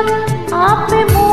आप